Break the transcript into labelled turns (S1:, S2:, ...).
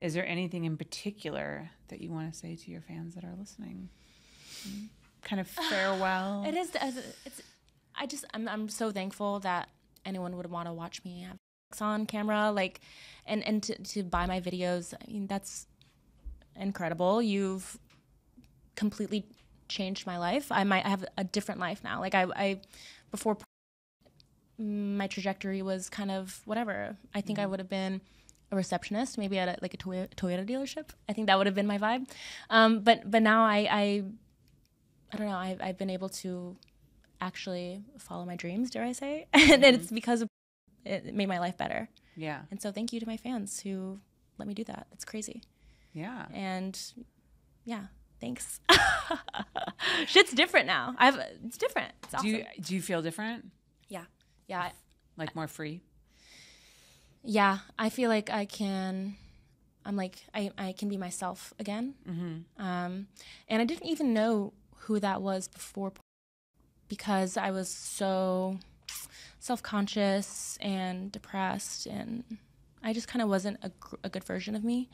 S1: Is there anything in particular that you want to say to your fans that are listening? Kind of farewell.
S2: It is. It's. I just. I'm. I'm so thankful that anyone would want to watch me have on camera, like, and and to to buy my videos. I mean, that's incredible. You've completely changed my life. I might have a different life now. Like I, I before my trajectory was kind of whatever. I think mm-hmm. I would have been a receptionist, maybe at a, like a Toyota, Toyota dealership. I think that would have been my vibe. Um, but but now I, I I don't know. I've I've been able to actually follow my dreams. Dare I say? and mm-hmm. it's because of, it made my life better.
S1: Yeah.
S2: And so thank you to my fans who let me do that. That's crazy.
S1: Yeah.
S2: And yeah, thanks. Shit's different now. I've it's different. It's awesome.
S1: Do you do you feel different?
S2: Yeah. Yeah.
S1: Like more free?
S2: Yeah, I feel like I can I'm like I, I can be myself again.
S1: Mm-hmm.
S2: Um, and I didn't even know who that was before because I was so self conscious and depressed, and I just kind of wasn't a, a good version of me.